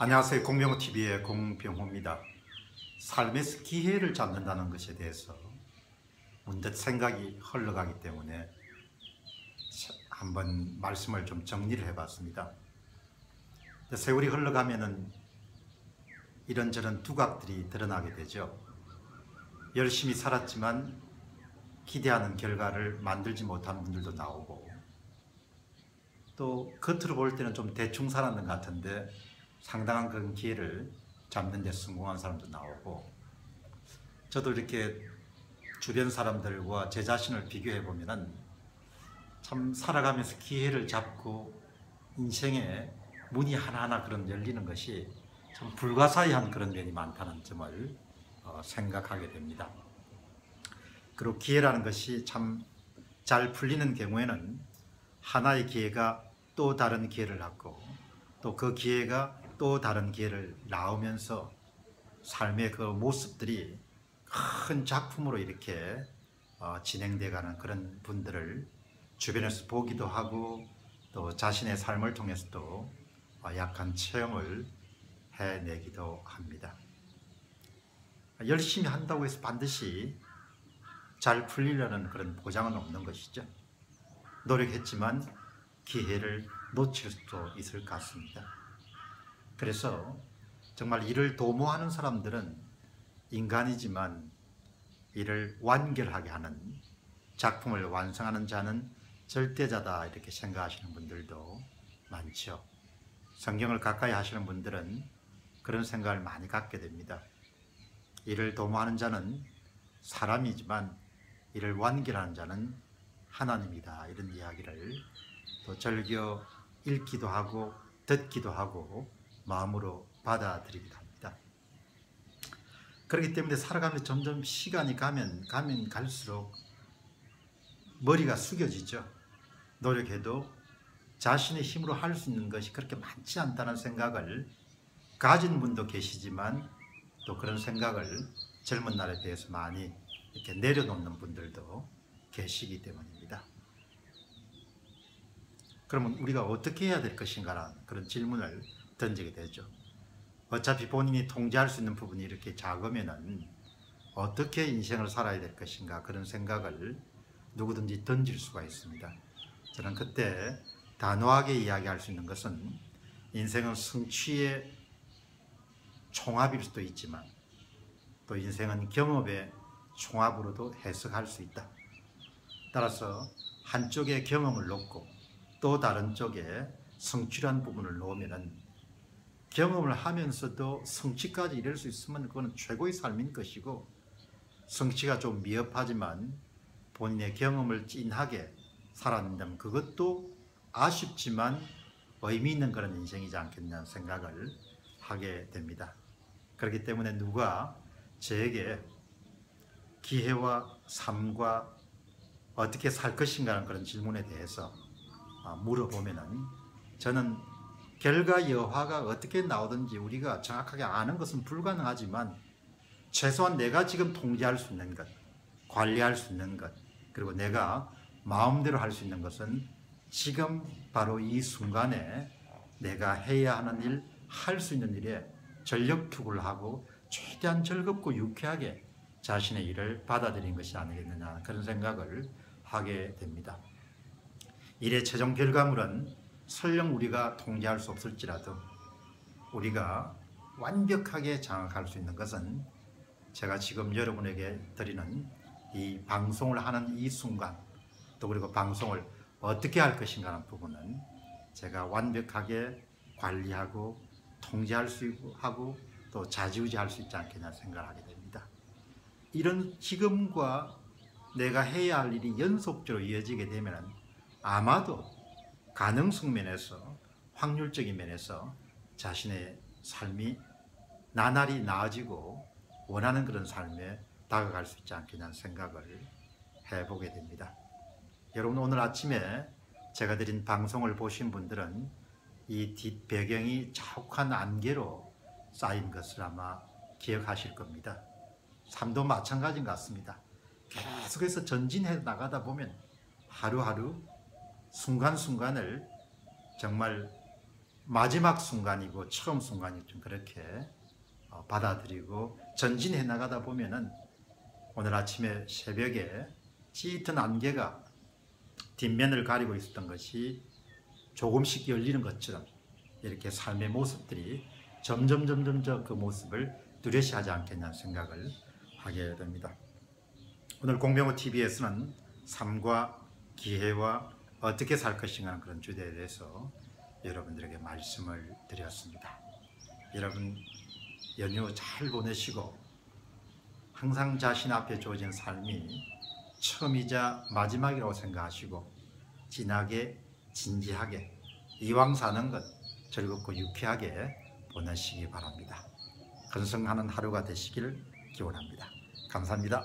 안녕하세요. 공병호TV의 공병호입니다. 삶에서 기회를 잡는다는 것에 대해서 문득 생각이 흘러가기 때문에 한번 말씀을 좀 정리를 해봤습니다. 세월이 흘러가면은 이런저런 두각들이 드러나게 되죠. 열심히 살았지만 기대하는 결과를 만들지 못한 분들도 나오고 또 겉으로 볼 때는 좀 대충 살았는 것 같은데 상당한 그런 기회를 잡는 데 성공한 사람도 나오고 저도 이렇게 주변 사람들과 제 자신을 비교해 보면은 참 살아가면서 기회를 잡고 인생에 문이 하나하나 그런 열리는 것이 참 불가사의한 그런 면이 많다는 점을 어, 생각하게 됩니다. 그리고 기회라는 것이 참 잘 풀리는 경우에는 하나의 기회가 또 다른 기회를 갖고 또 그 기회가 또 다른 기회를 낳으면서 삶의 그 모습들이 큰 작품으로 이렇게 어, 진행돼가는 그런 분들을 주변에서 보기도 하고 또 자신의 삶을 통해서도 어, 약한 체험을 해내기도 합니다. 열심히 한다고 해서 반드시 잘 풀리려는 그런 보장은 없는 것이죠. 노력했지만 기회를 놓칠 수도 있을 것 같습니다. 그래서 정말 일을 도모하는 사람들은 인간이지만 이를 완결하게 하는 작품을 완성하는 자는 절대자다 이렇게 생각하시는 분들도 많죠. 성경을 가까이 하시는 분들은 그런 생각을 많이 갖게 됩니다. 이를 도모하는 자는 사람이지만 이를 완결하는 자는 하나님이다 이런 이야기를 또 즐겨 읽기도 하고 듣기도 하고 마음으로 받아들이기도 합니다. 그렇기 때문에 살아가면서 점점 시간이 가면 가면 갈수록 머리가 숙여지죠. 노력해도 자신의 힘으로 할 수 있는 것이 그렇게 많지 않다는 생각을 가진 분도 계시지만 또 그런 생각을 젊은 날에 대해서 많이 이렇게 내려놓는 분들도 계시기 때문입니다. 그러면 우리가 어떻게 해야 될 것인가라는 그런 질문을 던지게 되죠. 어차피 본인이 통제할 수 있는 부분이 이렇게 작으면은 어떻게 인생을 살아야 될 것인가 그런 생각을 누구든지 던질 수가 있습니다. 저는 그때 단호하게 이야기할 수 있는 것은 인생은 성취의 총합일 수도 있지만 또 인생은 경험의 총합으로도 해석할 수 있다. 따라서 한쪽에 경험을 놓고 또 다른 쪽에 성취란 부분을 놓으면 경험을 하면서도 성취까지 이룰 수 있으면 그거는 최고의 삶인 것이고 성취가 좀 미흡하지만 본인의 경험을 찐하게 살았는다면 그것도 아쉽지만 의미 있는 그런 인생이지 않겠냐는 생각을 하게 됩니다. 그렇기 때문에 누가 저에게 기회와 삶과 어떻게 살 것인가 하는 그런 질문에 대해서 아, 물어보면은 저는 결과 여화가 어떻게 나오든지 우리가 정확하게 아는 것은 불가능하지만 최소한 내가 지금 통제할 수 있는 것, 관리할 수 있는 것, 그리고 내가 마음대로 할 수 있는 것은 지금 바로 이 순간에 내가 해야 하는 일, 할 수 있는 일에 전력 투구를 하고 최대한 즐겁고 유쾌하게 자신의 일을 받아들인 것이 아니겠느냐 그런 생각을 하게 됩니다. 일의 최종 결과물은 설령 우리가 통제할 수 없을지라도 우리가 완벽하게 장악할 수 있는 것은 제가 지금 여러분에게 드리는 이 방송을 하는 이 순간 또 그리고 방송을 어떻게 할 것인가 하는 부분은 제가 완벽하게 관리하고 통제할 수 있고 하고 또 자지우지할 수 있지 않겠냐 생각을 하게 됩니다. 이런 지금과 내가 해야 할 일이 연속적으로 이어지게 되면 아마도 가능성 면에서 확률적인 면에서 자신의 삶이 나날이 나아지고 원하는 그런 삶에 다가갈 수 있지 않겠냐는 생각을 해보게 됩니다. 여러분 오늘 아침에 제가 드린 방송을 보신 분들은 이 뒷 배경이 자욱한 안개로 쌓인 것을 아마 기억하실 겁니다. 삶도 마찬가지인 것 같습니다. 계속해서 전진해 나가다 보면 하루하루 순간순간을 정말 마지막 순간이고 처음 순간이 좀 그렇게 어, 받아들이고 전진해 나가다 보면은 오늘 아침에 새벽에 짙은 안개가 뒷면을 가리고 있었던 것이 조금씩 열리는 것처럼 이렇게 삶의 모습들이 점점 점점 저그 모습을 뚜렷이하지 않겠냐는 생각을 하게 됩니다. 오늘 공병호 TV에서는 삶과 기회와 어떻게 살 것인가 하는 그런 주제에 대해서 여러분들에게 말씀을 드렸습니다. 여러분 연휴 잘 보내시고 항상 자신 앞에 주어진 삶이 처음이자 마지막이라고 생각하시고 진하게 진지하게 이왕 사는 것 즐겁고 유쾌하게 보내시기 바랍니다. 건성하는 하루가 되시길 기원합니다. 감사합니다.